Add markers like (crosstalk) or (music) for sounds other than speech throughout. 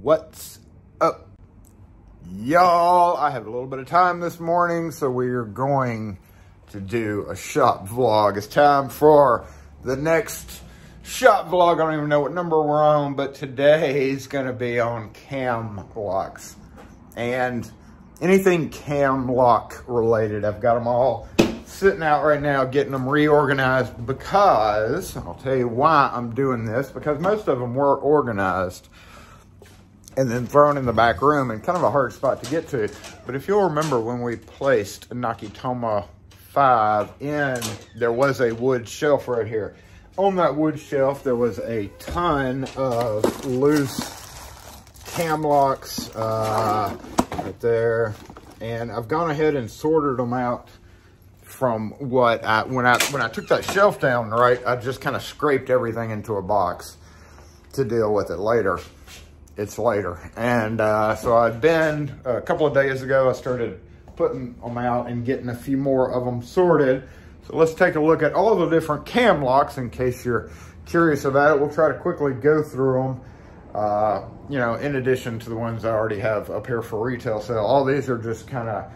What's up? Y'all, I have a little bit of time this morning, so we are going to do a shop vlog. It's time for the next shop vlog. I don't even know what number we're on, but today is going to be on cam locks. And anything cam lock related, I've got them all sitting out right now getting them reorganized because, I'll tell you why I'm doing this, because most of them were organized and then thrown in the back room and kind of a hard spot to get to. But if you'll remember when we placed Nakatomi 5 in, there was a wood shelf right here. On that wood shelf, there was a ton of loose cam locks uh, right there. And I've gone ahead and sorted them out from what I, when I, when I took that shelf down, right, I just kind of scraped everything into a box to deal with it later it's later. And uh, so I've been, a couple of days ago, I started putting them out and getting a few more of them sorted. So let's take a look at all the different cam locks in case you're curious about it. We'll try to quickly go through them. Uh, you know, in addition to the ones I already have up here for retail sale. All these are just kind of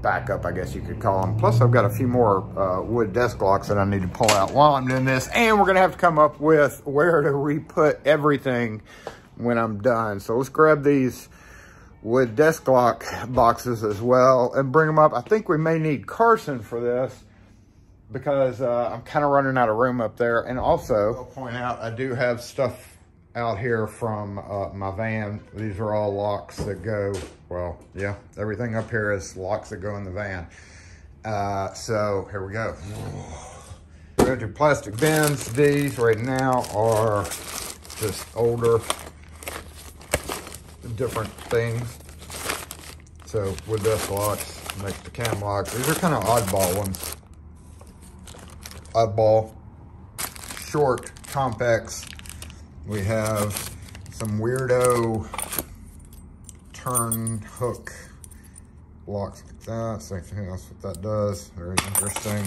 backup, I guess you could call them. Plus, I've got a few more uh, wood desk locks that I need to pull out while I'm doing this. And we're going to have to come up with where to re-put everything when I'm done. So let's grab these wood desk lock boxes as well and bring them up. I think we may need Carson for this because uh, I'm kind of running out of room up there. And also, I'll point out, I do have stuff out here from uh, my van. These are all locks that go, well, yeah, everything up here is locks that go in the van. Uh, so here we go. We got your plastic bins. These right now are just older different things. So with this locks, makes the cam locks. These are kind of oddball ones. Oddball, short, complex. We have some weirdo turn hook locks like that. So that's what that does. Very interesting.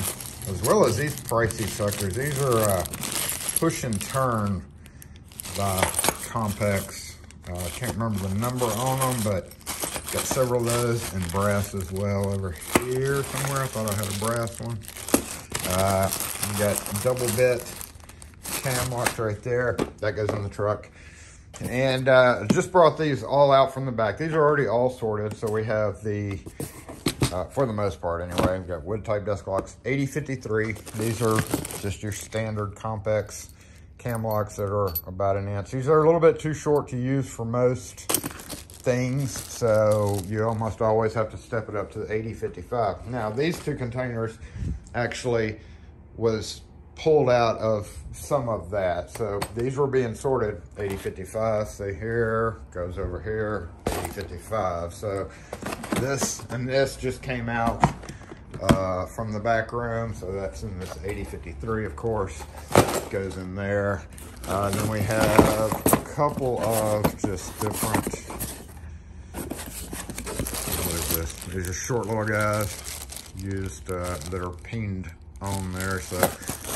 As well as these pricey suckers. These are uh, push and turn by CompX. Uh, I can't remember the number on them, but got several of those and brass as well over here somewhere. I thought I had a brass one. Uh, got double bit cam locks right there. That goes in the truck. And uh, just brought these all out from the back. These are already all sorted. So we have the, uh, for the most part anyway, we've got wood type desk locks, 8053. These are just your standard CompX cam locks that are about an inch. These are a little bit too short to use for most things, so you almost always have to step it up to the 8055. Now, these two containers actually was pulled out of some of that. So these were being sorted 8055, say here, goes over here, 8055. So this and this just came out uh, from the back room. So that's in this 8053, of course, goes in there. Uh, then we have a couple of just different, what is this? These are short little guys used uh, that are pinned on there. So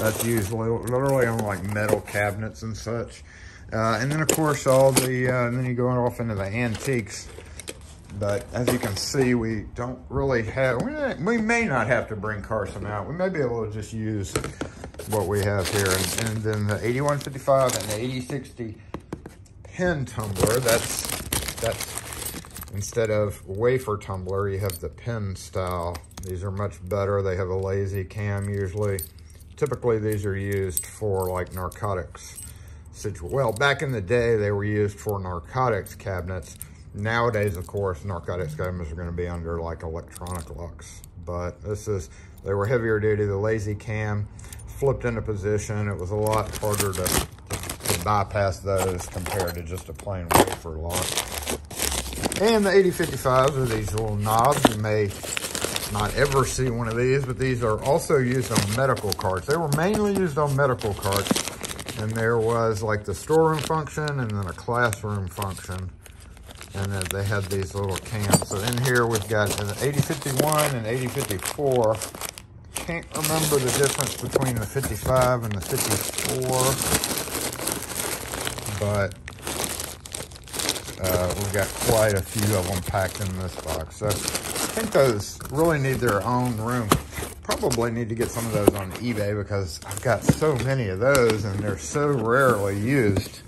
that's used literally on like metal cabinets and such. Uh, and then of course all the, uh, and then you go off into the antiques. But as you can see, we don't really have, we, may not have to bring Carson out. We may be able to just use what we have here. And, and then the 8155 and the 8060 pin tumbler, that's, that's instead of wafer tumbler, you have the pin style. These are much better. They have a lazy cam usually. Typically, these are used for like narcotics. Well, back in the day, they were used for narcotics cabinets Nowadays, of course, narcotics cabinets are going to be under like electronic locks. But this is, they were heavier duty. The lazy cam flipped into position. It was a lot harder to, to bypass those compared to just a plain wafer lock. And the 8055s are these little knobs. You may not ever see one of these, but these are also used on medical carts. They were mainly used on medical carts. And there was like the storeroom function and then a classroom function and they had these little cans. So in here we've got an 8051 and 8054. Can't remember the difference between the 55 and the 54, but Uh, we've got quite a few of them packed in this box. So I think those really need their own room. Probably need to get some of those on eBay because I've got so many of those and they're so rarely used.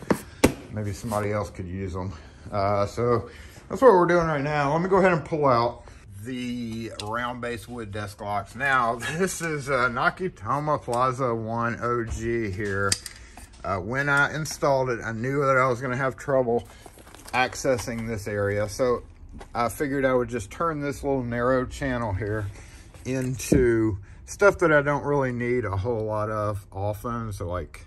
Maybe somebody else could use them. Uh, so that's what we're doing right now. Let me go ahead and pull out the round base wood desk locks. Now, this is a Nakatomi Plaza 1 OG here. Uh, when I installed it, I knew that I was gonna have trouble accessing this area. So I figured I would just turn this little narrow channel here into stuff that I don't really need a whole lot of often. So like,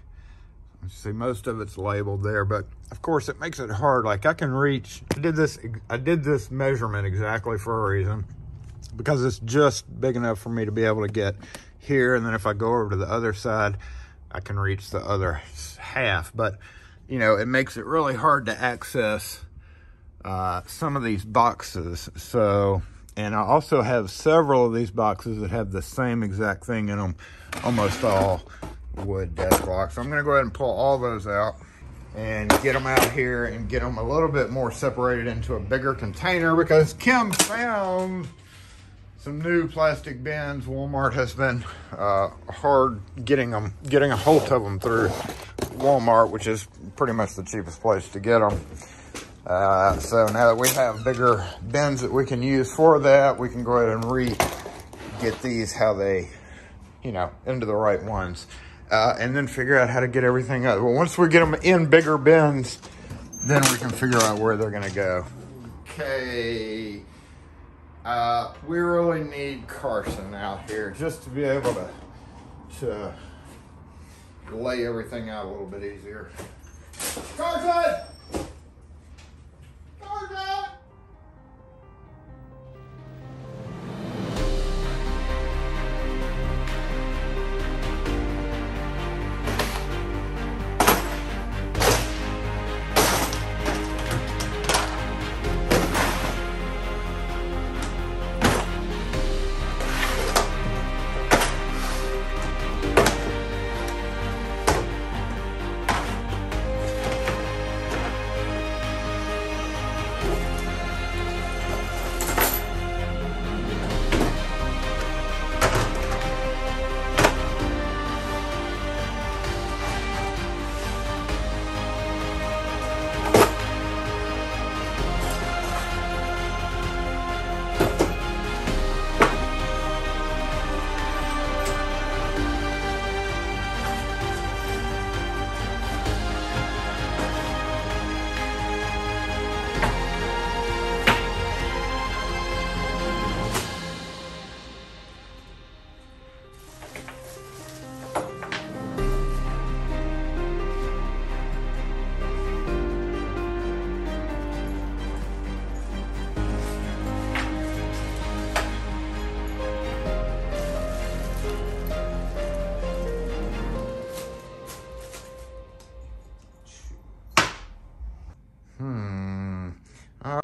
see most of it's labeled there, but of course it makes it hard. Like I can reach, I did this, I did this measurement exactly for a reason because it's just big enough for me to be able to get here. And then if I go over to the other side, I can reach the other half. But you know, it makes it really hard to access uh, some of these boxes. So, and I also have several of these boxes that have the same exact thing in them, almost all wood desk locks. So I'm gonna go ahead and pull all those out and get them out here and get them a little bit more separated into a bigger container because Kim found some new plastic bins. Walmart has been uh, hard getting them, getting a hold of them through Walmart, which is pretty much the cheapest place to get them. Uh, so now that we have bigger bins that we can use for that, we can go ahead and re get these how they, you know, into the right ones. Uh, and then figure out how to get everything up. Well, once we get them in bigger bins, then we can figure out where they're gonna go. Okay. Uh, we really need Carson out here just to be able to, to lay everything out a little bit easier. Carson! Carson!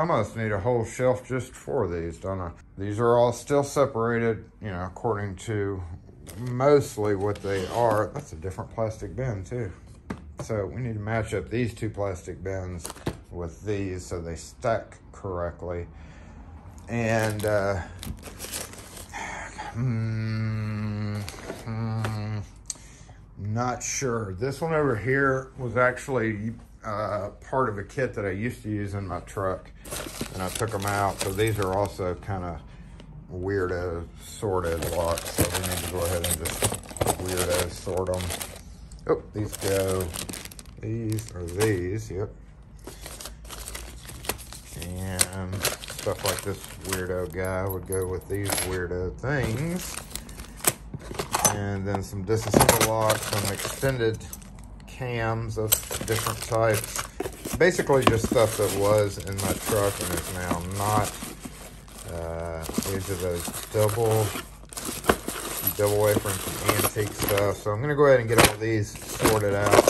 Almost need a whole shelf just for these, don't I? These are all still separated, you know, according to mostly what they are. That's a different plastic bin too. So we need to match up these two plastic bins with these so they stack correctly. And, uh, (sighs) mm, mm, not sure. This one over here was actually uh, part of a kit that I used to use in my truck and I took them out. So these are also kind of weirdo sorted locks. So we need to go ahead and just weirdo sort them. Oh, these go. These are these, yep. And stuff like this weirdo guy would go with these weirdo things. And then some disassemble locks, some extended cams of different types. Basically just stuff that was in my truck and is now not. Uh, these are those double, double some antique stuff. So I'm gonna go ahead and get all these sorted out.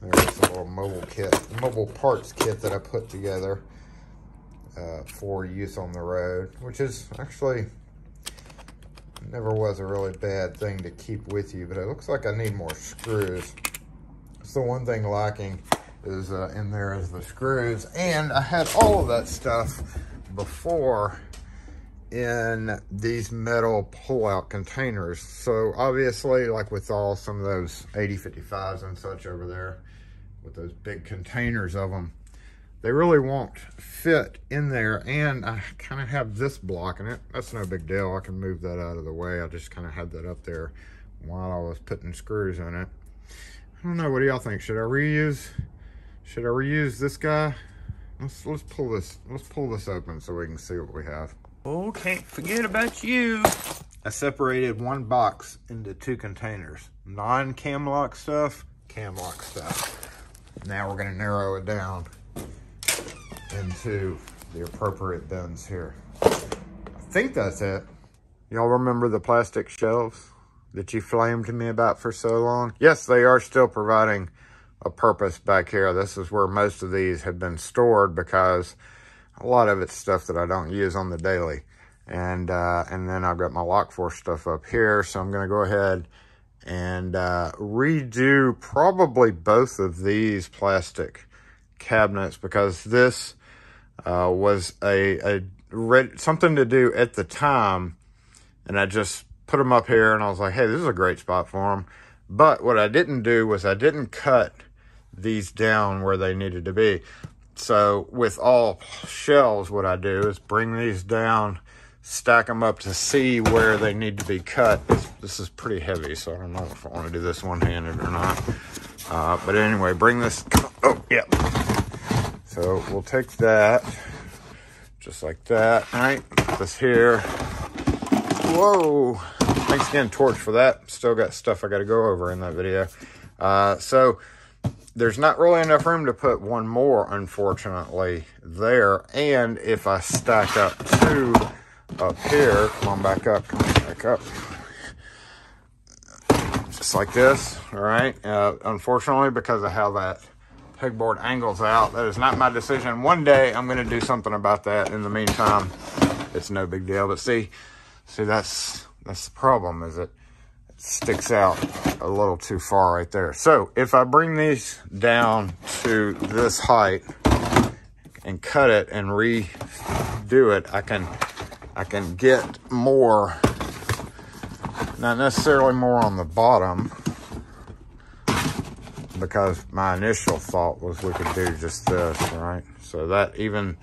There's a little mobile kit, mobile parts kit that I put together uh, for use on the road, which is actually never was a really bad thing to keep with you, but it looks like I need more screws. The one thing lacking is uh, in there is the screws. And I had all of that stuff before in these metal pull-out containers. So obviously, like with all some of those 8055s and such over there, with those big containers of them, they really won't fit in there. And I kind of have this blocking it. That's no big deal. I can move that out of the way. I just kind of had that up there while I was putting screws in it. I don't know. What do y'all think? Should I reuse? Should I reuse this guy? Let's let's pull this let's pull this open so we can see what we have. Oh, can't forget about you. I separated one box into two containers. Non-camlock stuff, camlock stuff. Now we're gonna narrow it down into the appropriate bins here. I think that's it. Y'all remember the plastic shelves that you flamed me about for so long? Yes, they are still providing a purpose back here. This is where most of these have been stored because a lot of it's stuff that I don't use on the daily. And uh, and then I've got my Lockforce stuff up here. So I'm going to go ahead and uh, redo probably both of these plastic cabinets because this uh, was a, a something to do at the time. And I just put them up here and I was like, hey, this is a great spot for them. But what I didn't do was I didn't cut these down where they needed to be. So with all shells, what I do is bring these down, stack them up to see where they need to be cut. This, this is pretty heavy, so I don't know if I want to do this one-handed or not. Uh, but anyway, bring this, oh, yeah. So we'll take that, just like that, all right? Put this here. Whoa. Thanks again, Torch, for that. Still got stuff I got to go over in that video. Uh, so there's not really enough room to put one more, unfortunately, there. And if I stack up two up here, come on back up, come on back up. Just like this, all right? Uh, unfortunately, because of how that pegboard angles out, that is not my decision. One day, I'm going to do something about that. In the meantime, it's no big deal. But see, see, that's that's the problem, is it? sticks out a little too far right there. So if I bring these down to this height and cut it and redo it, I can I can get more, not necessarily more on the bottom, because my initial thought was we could do just this, right? So that even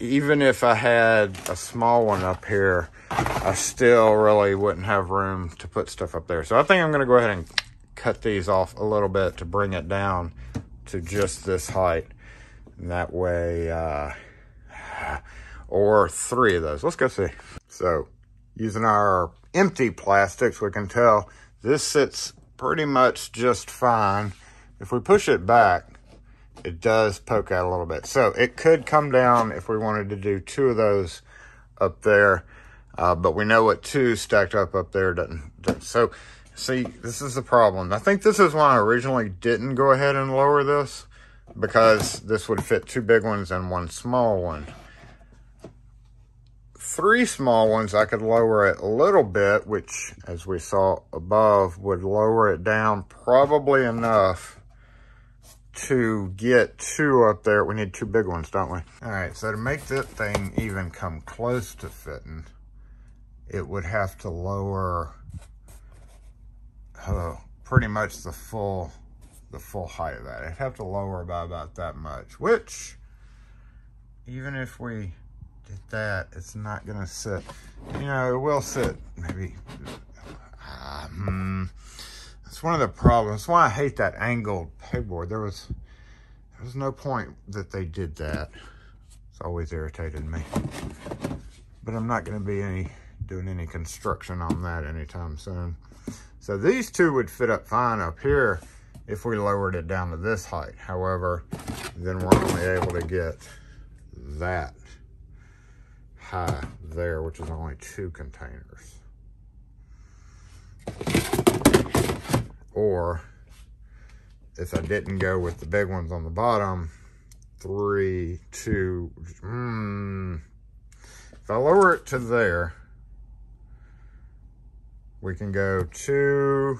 even if I had a small one up here, I still really wouldn't have room to put stuff up there. So I think I'm going to go ahead and cut these off a little bit to bring it down to just this height. And that way, uh, or three of those. Let's go see. So using our empty plastics, we can tell this sits pretty much just fine. If we push it back, it does poke out a little bit. So it could come down if we wanted to do two of those up there. Uh, but we know what two stacked up up there doesn't, doesn't. So see, this is the problem. I think this is why I originally didn't go ahead and lower this because this would fit two big ones and one small one. Three small ones, I could lower it a little bit, which as we saw above would lower it down probably enough to get two up there, we need two big ones, don't we? All right, so to make that thing even come close to fitting, it would have to lower uh, pretty much the full the full height of that. It'd have to lower by about that much, which even if we did that, it's not gonna sit, you know, it will sit maybe, uh, hmm, it's one of the problems. That's why I hate that angled pegboard. There was, there was no point that they did that. It's always irritated me. But I'm not going to be any doing any construction on that anytime soon. So these two would fit up fine up here if we lowered it down to this height. However, then we're only able to get that high there, which is only two containers or if I didn't go with the big ones on the bottom, three, two, mm, if I lower it to there, we can go two,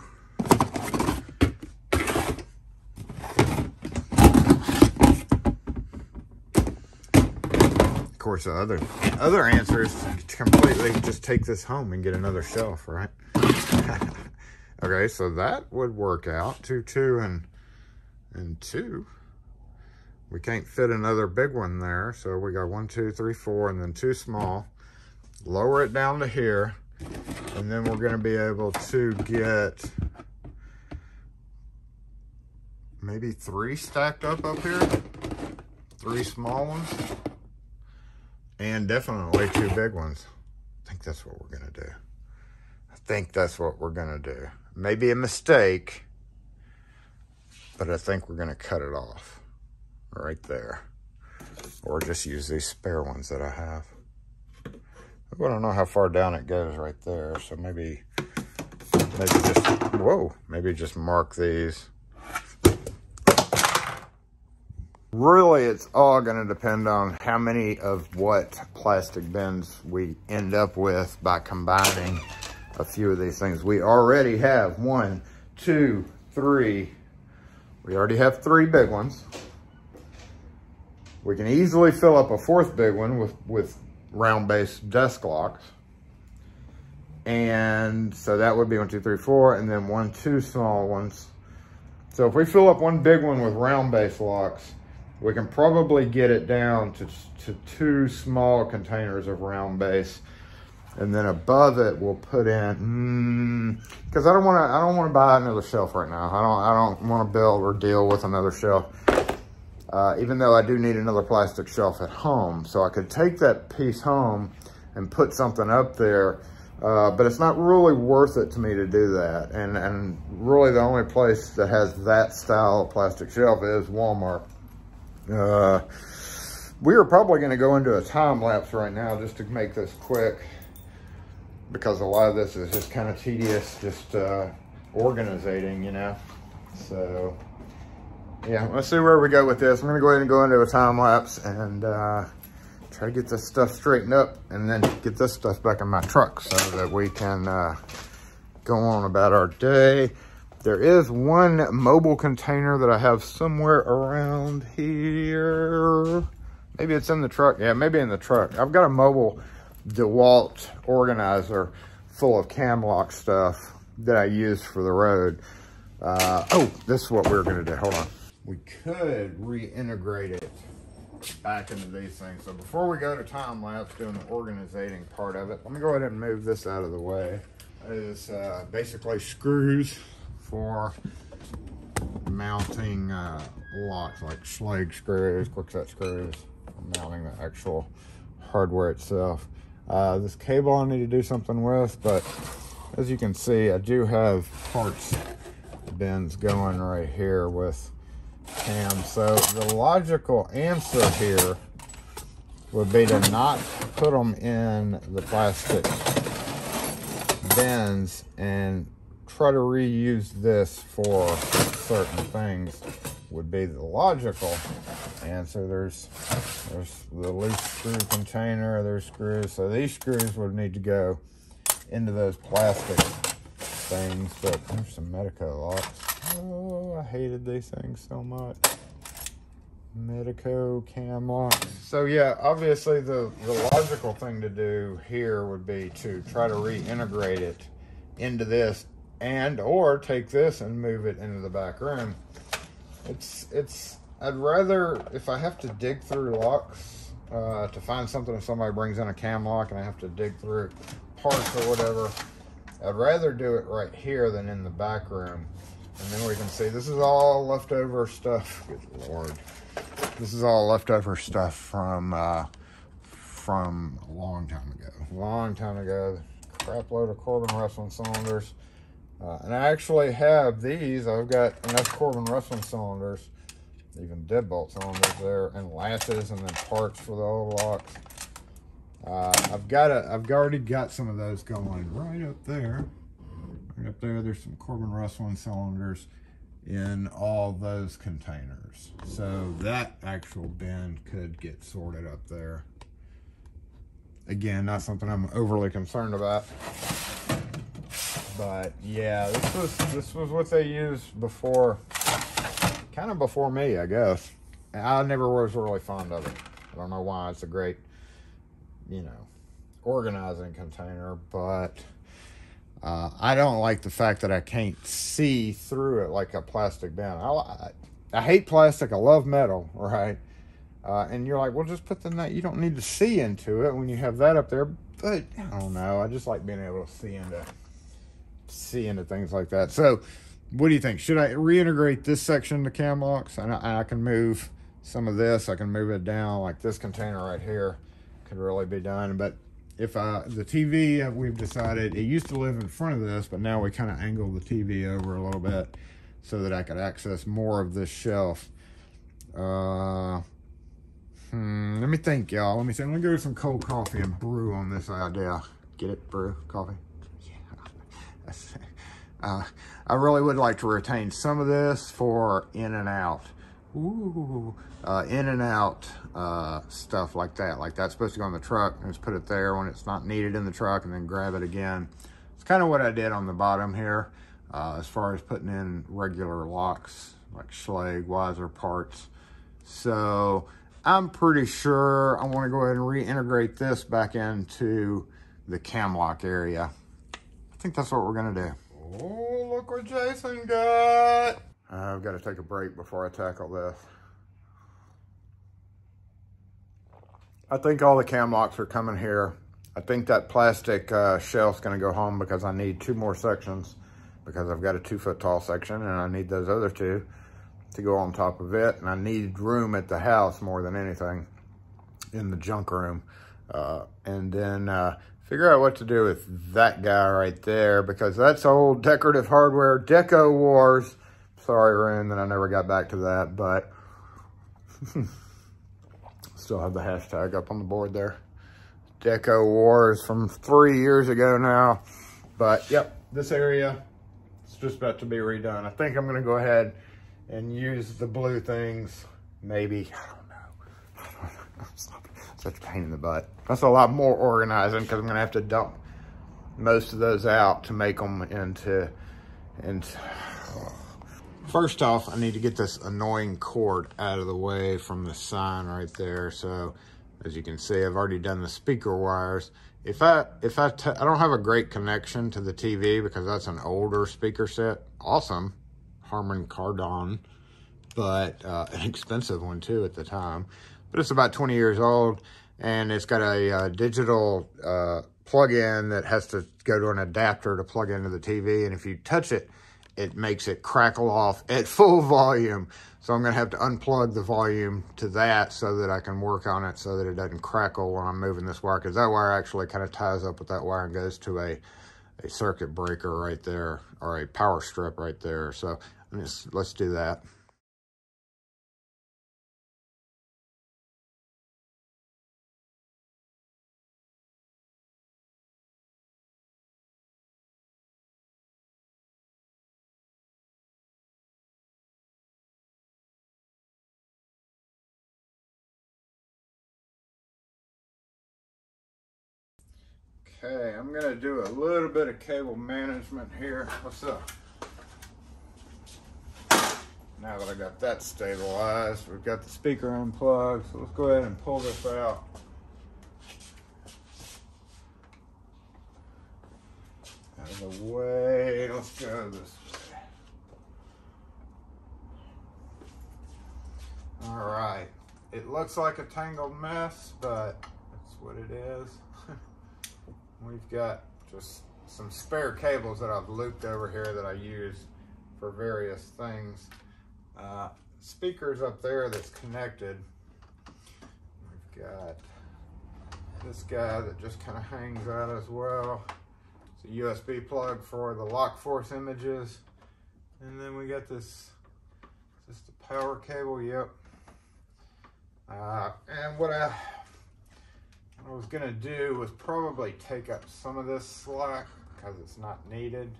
of course the other, other answer is to completely just take this home and get another shelf, right? (laughs) okay, so that would work out, two, two, and, and two. We can't fit another big one there, so we got one, two, three, four, and then two small. Lower it down to here. And then we're going to be able to get maybe three stacked up up here. Three small ones. And definitely two big ones. I think that's what we're going to do. I think that's what we're going to do. Maybe a mistake, but I think we're going to cut it off right there. Or just use these spare ones that I have. I don't know how far down it goes right there, so maybe, maybe just, whoa, maybe just mark these. Really, it's all going to depend on how many of what plastic bins we end up with by combining a few of these things. We already have one, two, three. We already have three big ones. We can easily fill up a fourth big one with, with round base desk locks. And so that would be one, two, three, four, and then one, two small ones. So if we fill up one big one with round base locks, we can probably get it down to, to two small containers of round base. And then above it, we'll put in, because mm, I don't want to, I don't want to buy another shelf right now. I don't, I don't want to build or deal with another shelf uh, even though I do need another plastic shelf at home. So I could take that piece home and put something up there, uh, but it's not really worth it to me to do that. And, and really the only place that has that style of plastic shelf is Walmart. Uh, we are probably gonna go into a time lapse right now just to make this quick because a lot of this is just kind of tedious, just uh, organizing, you know? So yeah, let's see where we go with this. I'm gonna go ahead and go into a time lapse and uh, try to get this stuff straightened up and then get this stuff back in my truck so that we can uh, go on about our day. There is one mobile container that I have somewhere around here. Maybe it's in the truck. Yeah, maybe in the truck. I've got a mobile DeWalt organizer full of Camlock stuff that I use for the road. Uh, oh, this is what we we're gonna do. Hold on we could reintegrate it back into these things. So before we go to time lapse doing the organizing part of it, let me go ahead and move this out of the way. Is uh, basically screws for mounting uh, locks like Schlage screws, Kwikset screws, mounting the actual hardware itself. Uh, this cable I need to do something with, but as you can see, I do have parts bins going right here with cam. So the logical answer here would be to not put them in the plastic bins and try to reuse this for certain things would be the logical answer. There's there's the loose screw container, there's screws. So these screws would need to go into those plastic things, but there's some Medeco locks. Uh, I hated these things so much. Medeco cam locks. So yeah, obviously the, the logical thing to do here would be to try to reintegrate it into this and or take this and move it into the back room. It's, it's, I'd rather, if I have to dig through locks uh, to find something if somebody brings in a cam lock and I have to dig through parts or whatever, I'd rather do it right here than in the back room. And then we can see this is all leftover stuff. Good Lord. This is all leftover stuff from uh, from a long time ago. Long time ago. Crap load of Corbin Russwin cylinders. Uh, and I actually have these. I've got enough Corbin Russwin cylinders, even deadbolt cylinders there, and latches, and then parts for the old locks. Uh, I've got a, I've already got some of those going right up there. Up there, there's some Corbin Russwin cylinders in all those containers. So that actual bin could get sorted up there. Again, not something I'm overly concerned about. But yeah, this was this was what they used before, kind of before me, I guess. I never was really fond of it. I don't know why. It's a great you know, organizing container, but uh, I don't like the fact that I can't see through it like a plastic bin. I, I, I hate plastic. I love metal, (laughs) right? Uh, and you're like, well, just put the nut. You don't need to see into it when you have that up there. But I don't know. I just like being able to see into see into things like that. So, what do you think? Should I reintegrate this section to cam locks? And I, I can move some of this. I can move it down like this container right here could really be done. But if I, the TV, we've decided it used to live in front of this, but now we kind of angle the TV over a little bit so that I could access more of this shelf. Uh, hmm, let me think, y'all. Let me think. Let me go some cold coffee and brew on this idea. Get it, brew coffee? Yeah. (laughs) uh, I really would like to retain some of this for in and out. Ooh, uh, in and out uh, stuff like that. Like that's supposed to go in the truck and just put it there when it's not needed in the truck and then grab it again. It's kind of what I did on the bottom here uh, as far as putting in regular locks like Schlage, Weiser parts. So I'm pretty sure I want to go ahead and reintegrate this back into the cam lock area. I think that's what we're going to do. Oh, look what Jason got. I've got to take a break before I tackle this. I think all the cam locks are coming here. I think that plastic uh, shelf's gonna go home because I need two more sections because I've got a two foot tall section and I need those other two to go on top of it. And I need room at the house more than anything in the junk room. Uh, and then uh, figure out what to do with that guy right there because that's old decorative hardware, Deco Wars. Sorry, Rune, that I never got back to that, but (laughs) still have the hashtag up on the board there. Deco Wars from three years ago now. But yep, this area is just about to be redone. I think I'm gonna go ahead and use the blue things, maybe, I don't know. (laughs) Such a pain in the butt. That's a lot more organizing because I'm gonna have to dump most of those out to make them into, into. First off, I need to get this annoying cord out of the way from the sign right there. So as you can see, I've already done the speaker wires. If I, if I, I don't have a great connection to the TV because that's an older speaker set. Awesome. Harman Kardon, but uh, (laughs) an expensive one too at the time. But it's about 20 years old and it's got a, uh, digital uh, plug-in that has to go to an adapter to plug into the TV. And if you touch it, it makes it crackle off at full volume. So I'm gonna have to unplug the volume to that so that I can work on it so that it doesn't crackle when I'm moving this wire. Cause that wire actually kind of ties up with that wire and goes to a, a circuit breaker right there or a power strip right there. So let's, let's do that. Okay, I'm gonna do a little bit of cable management here. What's up? Now that I got that stabilized, we've got the speaker unplugged, so let's go ahead and pull this out. Out of the way, let's go this way. All right, it looks like a tangled mess, but that's what it is. We've got just some spare cables that I've looped over here that I use for various things. Uh, speakers up there that's connected. We've got this guy that just kind of hangs out as well. It's a USB plug for the lock force images. And then we got this, just a power cable, yep. Uh, and what I I was gonna do was probably take up some of this slack because it's not needed.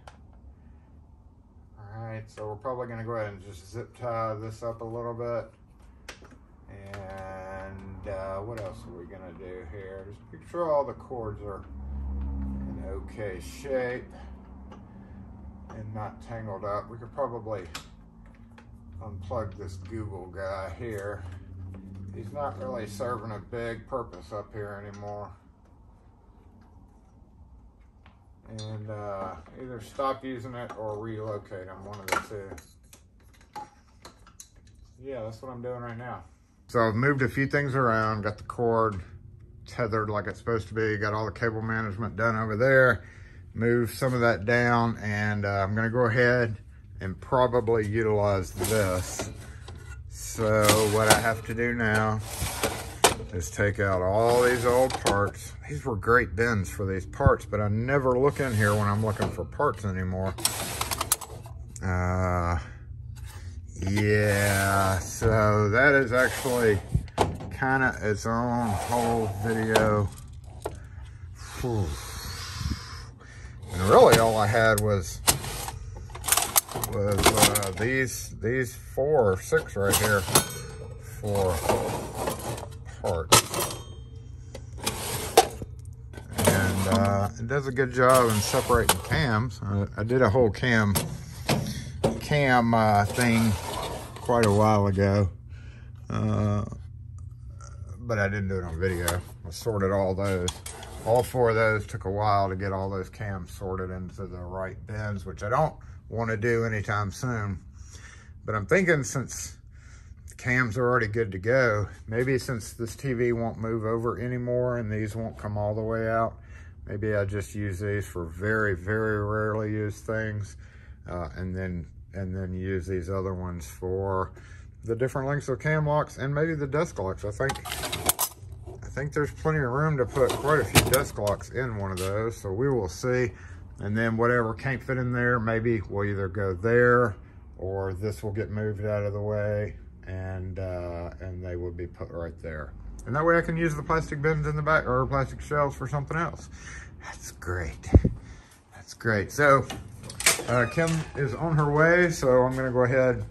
All right, so we're probably gonna go ahead and just zip tie this up a little bit. And uh, what else are we gonna do here? Just make sure all the cords are in okay shape and not tangled up. We could probably unplug this Google guy here he's not really serving a big purpose up here anymore. And uh, either stop using it or relocate him, one of the two. Yeah, that's what I'm doing right now. So I've moved a few things around, got the cord tethered like it's supposed to be, got all the cable management done over there, moved some of that down, and uh, I'm gonna go ahead and probably utilize this. So what I have to do now is take out all these old parts. These were great bins for these parts, but I never look in here when I'm looking for parts anymore. Uh, yeah, so that is actually kind of its own whole video. Whew. And really all I had was was uh, these these four or six right here for parts. And uh, it does a good job in separating cams. I, I did a whole cam cam uh, thing quite a while ago. Uh, but I didn't do it on video. I sorted all those. All four of those took a while to get all those cams sorted into the right bins, which I don't want to do anytime soon. But I'm thinking since cams are already good to go, maybe since this TV won't move over anymore and these won't come all the way out, maybe I just use these for very, very rarely used things. Uh, and then and then use these other ones for the different lengths of cam locks and maybe the desk locks. I think I think there's plenty of room to put quite a few desk locks in one of those, so we will see. And then whatever can't fit in there, maybe we'll either go there or this will get moved out of the way and uh, and they will be put right there. And that way I can use the plastic bins in the back or plastic shelves for something else. That's great. That's great. So uh, Kim is on her way, so I'm gonna go ahead,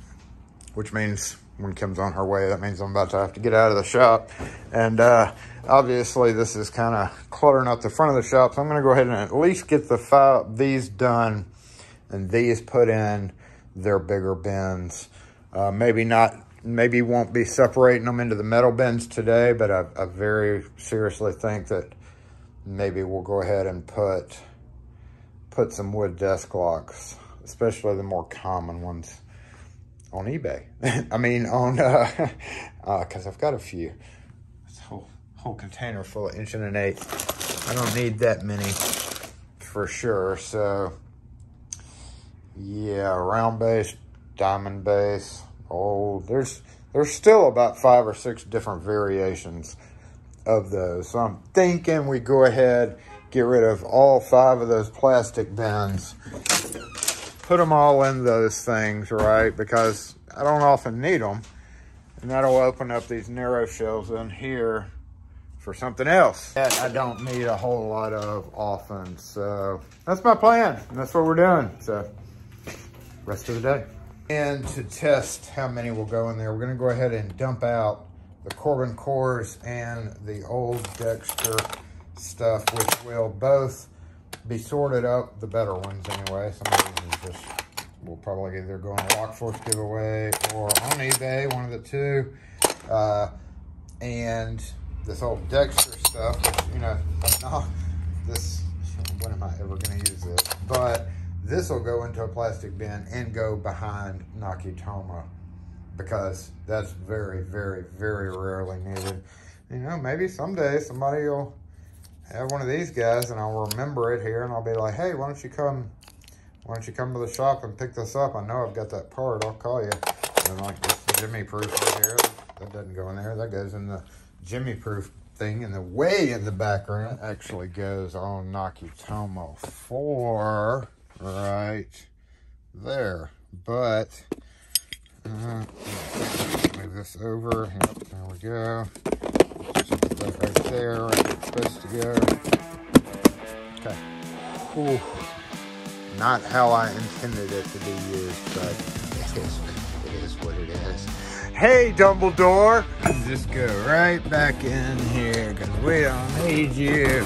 which means when Kim's on her way, that means I'm about to have to get out of the shop. And uh, obviously this is kind of cluttering up the front of the shop, so I'm gonna go ahead and at least get the five, these done and these put in their bigger bins. Uh, maybe not, maybe won't be separating them into the metal bins today, but I, I very seriously think that maybe we'll go ahead and put put some wood desk locks, especially the more common ones on eBay. (laughs) I mean, on, uh, (laughs) uh, cause I've got a few. This whole, whole container full of inch and an eight. I don't need that many for sure. So yeah, round base, diamond base. Oh, there's, there's still about five or six different variations of those. So I'm thinking we go ahead get rid of all five of those plastic bins. Put them all in those things, right? Because I don't often need them. And that'll open up these narrow shelves in here for something else that I don't need a whole lot of often. So that's my plan. And that's what we're doing. So rest of the day. And to test how many will go in there, we're gonna go ahead and dump out the Corbin cores and the old Dexter stuff, which will both be sorted up, the better ones anyway. Will probably either go on a Lock Force giveaway or on eBay, one of the two. Uh, and this old Dexter stuff, which, you know, (laughs) not, this, when am I ever going to use this? But this will go into a plastic bin and go behind Nakatomi because that's very, very, very rarely needed. You know, maybe someday somebody will have one of these guys and I'll remember it here and I'll be like, hey, why don't you come, why don't you come to the shop and pick this up? I know I've got that part, I'll call you. And like this Jimmy proof right here, that doesn't go in there. That goes in the Jimmy proof thing and the way in the background actually goes on Nakatomi 4 right there. But, uh, move this over. Yep, there we go that right there, right it's supposed to go. Okay. Not how I intended it to be used, but it is, it is what it is. Hey, Dumbledore! Just go right back in here, because we don't need you.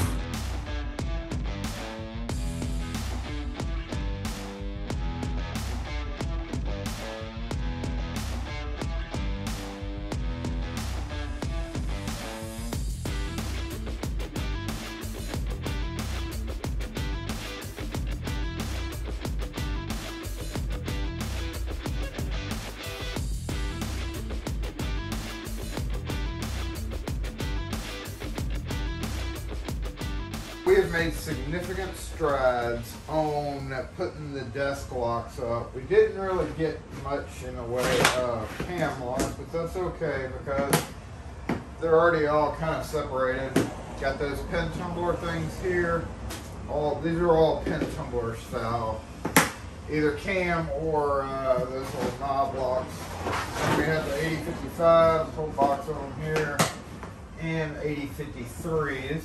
Tumbler style, either cam or uh, those little knob locks. And we have the 8055, this whole box them here, and 8053s.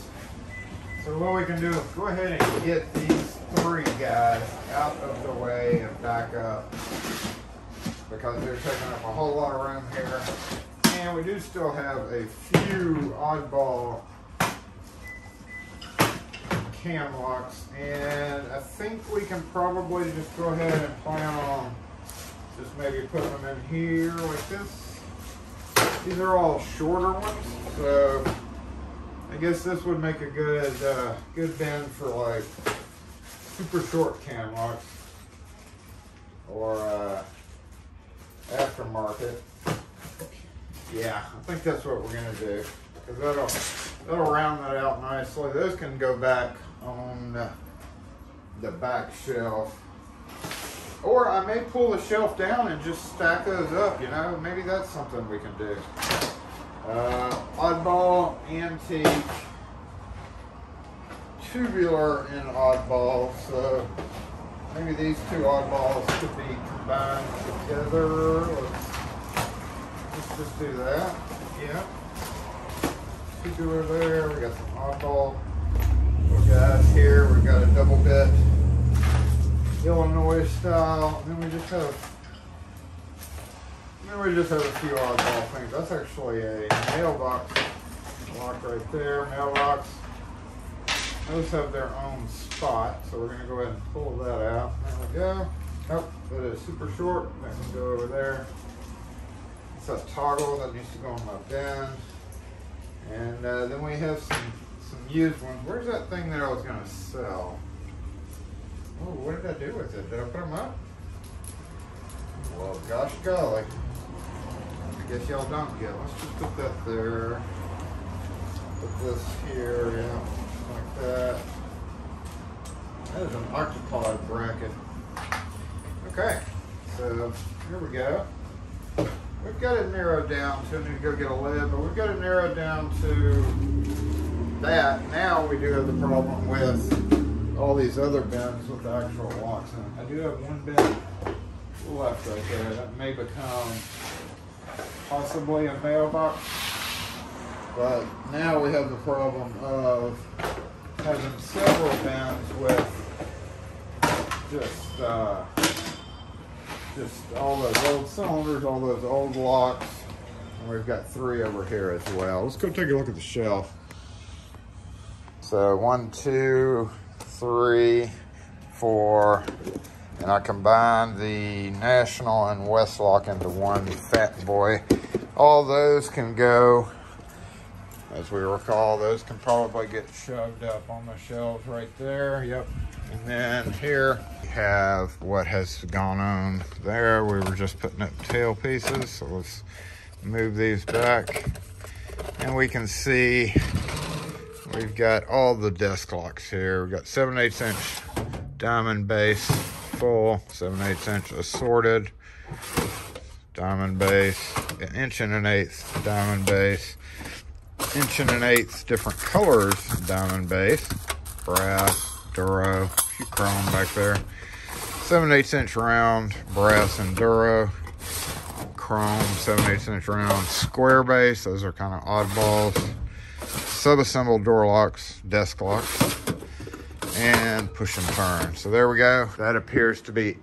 So what we can do is go ahead and get these three guys out of the way and back up because they're taking up a whole lot of room here. And we do still have a few oddball cam locks and I think we can probably just go ahead and plan on just maybe putting them in here like this. These are all shorter ones, so I guess this would make a good uh, good bend for like super short cam locks or uh, aftermarket. Yeah, I think that's what we're gonna do because that'll that'll round that out nicely. Those can go back on the, the back shelf. Or I may pull the shelf down and just stack those up, you know, maybe that's something we can do. Uh, oddball, antique, tubular and oddball. So maybe these two oddballs could be combined together. Let's, let's just do that. Yeah. Tubular there. We got some oddball we got here. We got a double bit Illinois style. Then we just have then we just have a few oddball things. That's actually a mailbox lock right there. Mailbox. Those have their own spot, so we're gonna go ahead and pull that out. There we go. Oh, that is super short. That can go over there. It's a toggle that needs to go on my bend. And uh, then we have some some used ones. Where's that thing that I was gonna sell? Oh, what did I do with it? Did I put them up? Well, gosh golly. I guess y'all don't get. Let's just put that there. Put this here, yeah, like that. That is an octopod bracket. Okay, so here we go. We've got it narrowed down to, I need to go get a lid, but we've got it narrowed down to that. Now we do have the problem with all these other bins with the actual locks in. I do have one bin left right there. That may become possibly a mailbox. But now we have the problem of having several bins with just uh, just all those old cylinders, all those old locks. And we've got three over here as well. Let's go take a look at the shelf. So one, two, three, four, and I combined the National and Westlock into one fat boy. All those can go, as we recall, those can probably get shoved up on the shelves right there. Yep. And then here we have what has gone on there. We were just putting up tail pieces. So let's move these back. And we can see we've got all the desk locks here. We've got 7 8 inch diamond base full, 7 8 inch assorted diamond base, an inch and an eighth diamond base, inch and an eighth different colors diamond base, brass, duro, few chrome back there, 7 8 inch round, brass and duro, chrome, 7 8 inch round, square base, those are kind of oddballs, sub-assembled door locks, desk locks, and push and turn. So there we go. That appears to be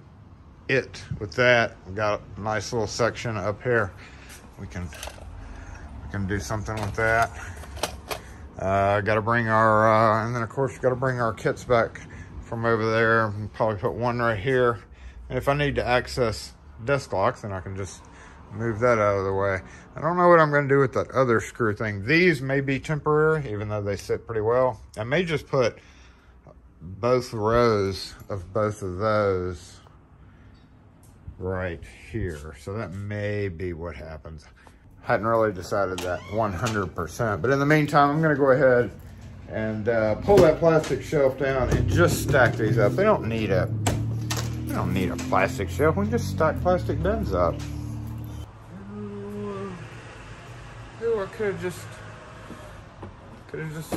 it with that. We got a nice little section up here. We can we can do something with that. Uh, got to bring our, uh, and then of course, got to bring our kits back from over there. Probably put one right here. And if I need to access desk locks, then I can just move that out of the way. I don't know what I'm going to do with that other screw thing. These may be temporary, even though they sit pretty well. I may just put both rows of both of those right here. So that may be what happens. I hadn't really decided that 100%. But in the meantime, I'm going to go ahead and uh, pull that plastic shelf down and just stack these up. They don't need a, they don't need a plastic shelf. We can just stack plastic bins up. Ooh, I could have just, could have just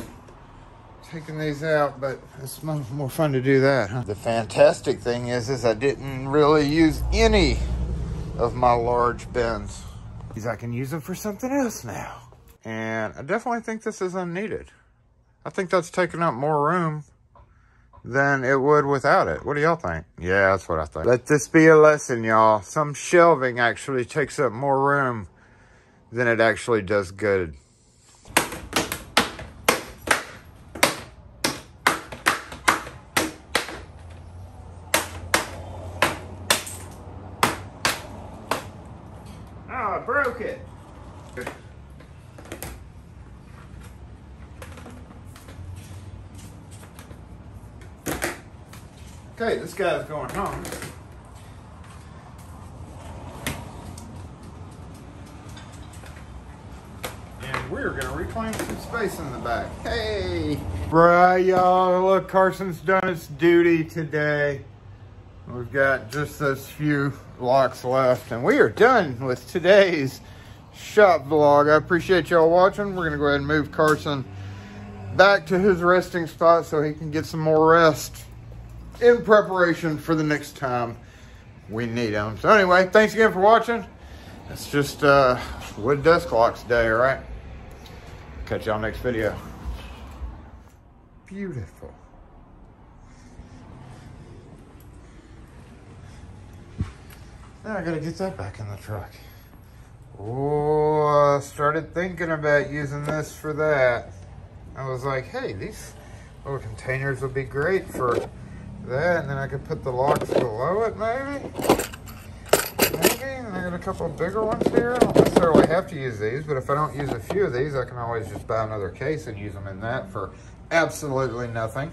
taken these out, but it's much more fun to do that. Huh? The fantastic thing is, is I didn't really use any of my large bins. Because I can use them for something else now. And I definitely think this is unneeded. I think that's taking up more room than it would without it. What do y'all think? Yeah, that's what I think. Let this be a lesson, y'all. Some shelving actually takes up more room than it actually does good. Oh, I broke it. Okay, this guy's going home. And we're gonna reclaim some space in the back. Hey! Right, Carson's done its duty today. We've got just those few locks left, and we are done with today's shop vlog. I appreciate y'all watching. We're gonna go ahead and move Carson back to his resting spot so he can get some more rest in preparation for the next time we need him. So anyway, thanks again for watching. It's just uh, wood desk locks day, all right? Catch y'all next video. Beautiful. Now I gotta get that back in the truck. Oh, I started thinking about using this for that. I was like, hey, these little containers would be great for that. And then I could put the locks below it, maybe. Maybe. And I got a couple bigger ones here. I don't necessarily have to use these, but if I don't use a few of these, I can always just buy another case and use them in that for absolutely nothing.